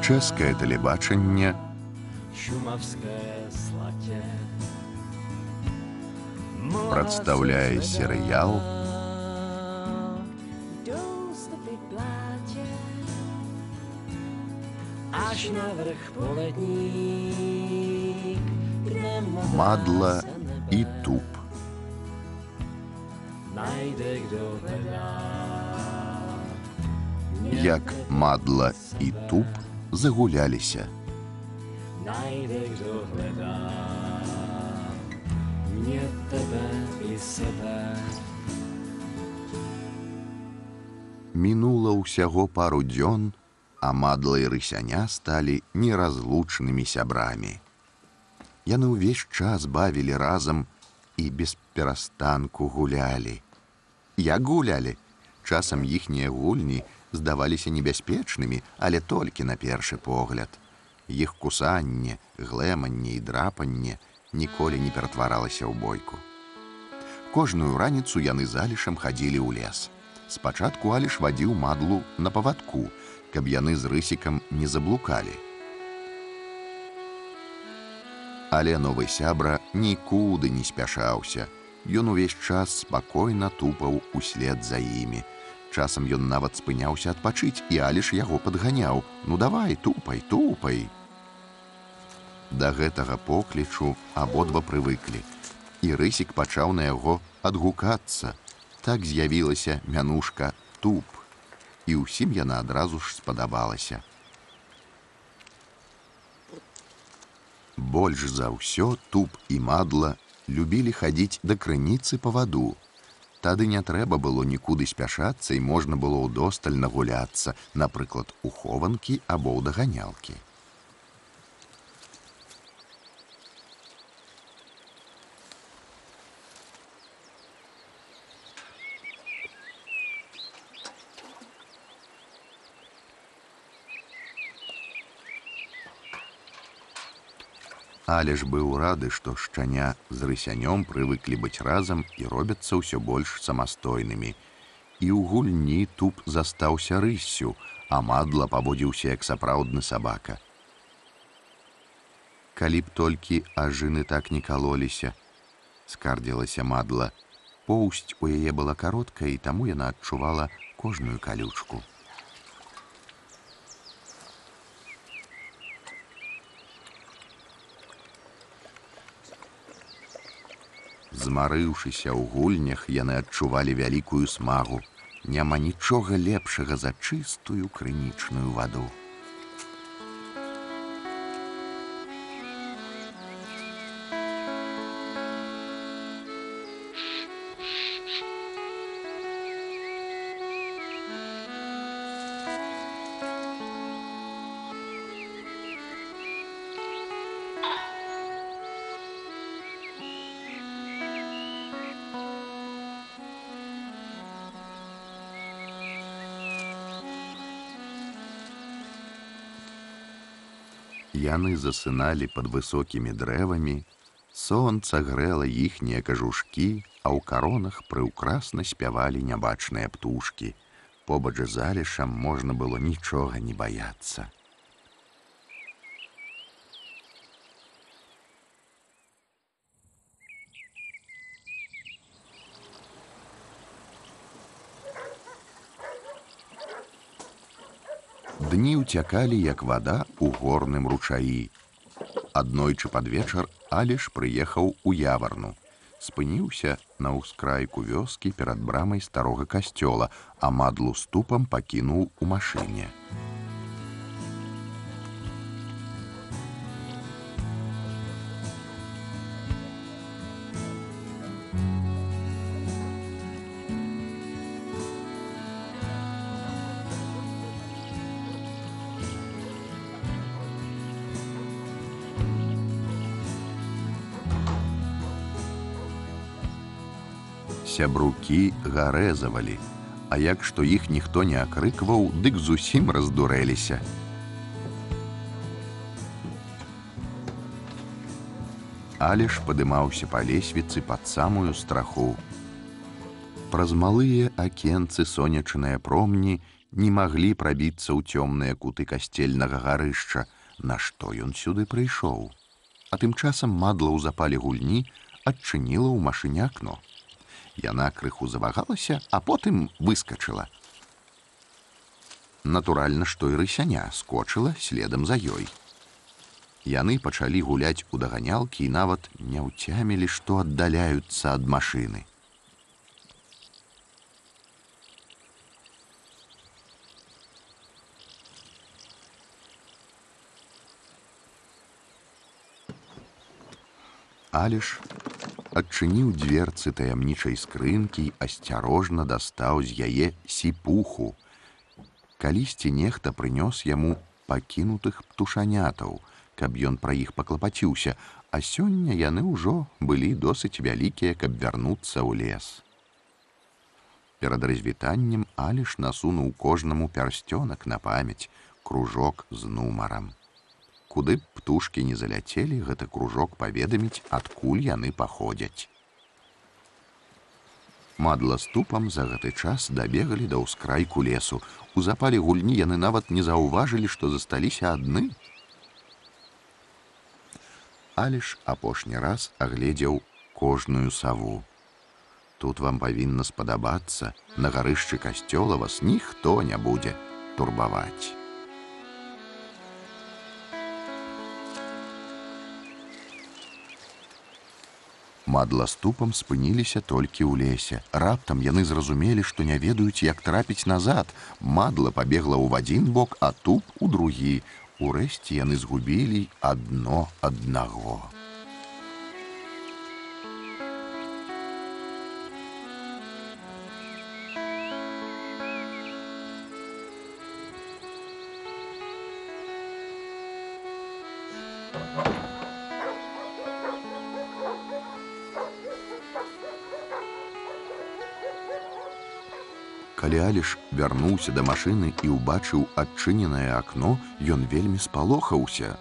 Чэшскае тэлебачанне прадстаўляе серыял Мадла і туп. Найде кто Як мадла і туп загуляліся. Kdo hledá. Mě, tebe i sebe. Мінула ўсяго пару дзён, а мадла і рысяня сталі неразлучнымі сябрамі. Яны ўвесь час бавілі разам і без перастанку гулялі. Як гулялі, часам іхнія гульні здаваліся небяспечнымі, але толькі на першы погляд. Іх кусанне, глэманне і драпанне ніколі не ператваралася ў бойку. Кожную раніцу яны залішам хадзілі ў лес. Спачатку Аліш вадзіў мадлу на павадку, каб яны з рысікам не заблукалі. Але новы сябра нікуды не спяшаўся. Ён увесь час спакойна тупаў услед за імі. Часам ён нават спыняўся адпачыць, і Аліш яго падганяў: « Ну давай, тупай, тупай. Да гэтага поклічу абодва прывыклі. І рысік пачаў на яго адгукацца. Так з'явілася мянушка туп. І ўсім яна адразу ж спадабалася. Больш за ўсё туп і мадла любілі хадзіць да крыніцы па ваду. Тады не трэба было нікуды спяшацца і можна было ўдосталь нагуляцца, напрыклад, у хованкі або ў даганялкі. Але ж быў рады, што шчаня з рысянём прывыклі быць разам і робяцца ўсё больш самастойнымі. І ў гульні туп застаўся рыссю, а мадла паводзіўся як сапраўдны сабака. Калі б толькі ажыны так не калоліся, скардзілася мадла. Поўсць у яе была кароткая, і таму яна адчувала кожную калючку. Змарыўшыся ў гульнях, яны адчувалі вялікую смагу. Няма нічога лепшага за чыстую крынічную ваду. Яны засыналі пад высокімі дрэвамі, Сонца грэла іхнія кажушкі, а ў каронах прыўкрасна спявалі нябачныя птушкі. Побач з залішам можна было нічога не баяцца. Дні ўцякалі, як вада ў горным ручаі. Аднойчы пад вечар Аліш прыехаў у яварну. Спыніўся на ўскрайку вёскі перад брамай старога касцёла, а мадлу ступам пакінуў у машыне. Сябрукі гарэзавалі, А як што іх ніхто не акрыкваў, дык зусім раздурэліся. Алеш падымаўся па лесвіцы пад самую страху. Праз малыя акенцы сонечныя промні не маглі прабіцца ў цёмныя куты касцельнага гарышча, нашто ён сюды прыйшоў. А тым часам мадла ў запале гульні адчыніла ў машыне акно. Яна крыху завагалася, а потым выскочыла. Натуральна, што і рысяня скочыла следам за ёй. Яны пачалі гуляць у даганялкі і нават не ўцямілі, што аддаляюцца ад машыны. Аліш адчыніў дзверцы таямнічай скрынкі, асцярожна дастаў з яе сіпуху. Калісьці нехта прынёс яму пакінутых птушанятаў, каб ён пра іх паклапаціўся, а сёння яны ўжо былі досыць вялікія, каб вярнуцца ў лес. Перад развітаннем Аліш насунуў кожнаму пярсцёнак на памяць кружок з нумарам куды б птушкі не заляцелі гэты кружок паведаміць адкуль яны паходзяць. Мадла ступам за гэты час дабегалі да ўскрайку лесу. У запале гульні яны нават не заўважылі што засталіся адны. Аліш апошні раз агледзеў кожную саву. Тут вам павінна спадабацца на гарышчы касцёла вас ніхто не будзе турбаваць Мадла ступам спыніліся толькі ў лесе. Раптам яны зразумелі, што не ведаюць, як трапіць назад. Мадла пабегла ў адзін бок, а туп у другі. Урэшце яны згубілі адно аднаго. Калі Аліш вярнуўся да машыны і ўбачыў адчыненае акно, ён вельмі спалохаўся.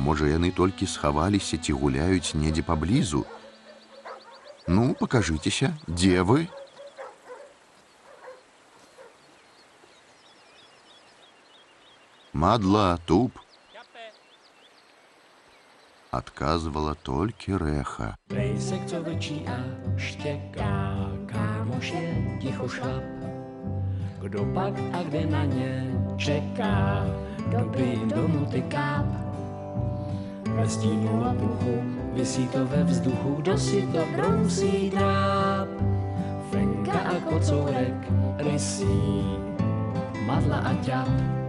Можа, яны толькі схаваліся ці гуляюць недзе паблізу. Ну, пакажыцеся, дзе вы? Мадла, туп. Адказвала толькі рэха. Pejsek, co vlčí a kámoš je ticho šlap. Kdo pak a kde na ně čeká, doby jim domů ty káp. Ve stínu a puchu, vysí to ve vzduchu, kdo si to brousí dráp. Fenka a kocourek rysí, madla a ťap.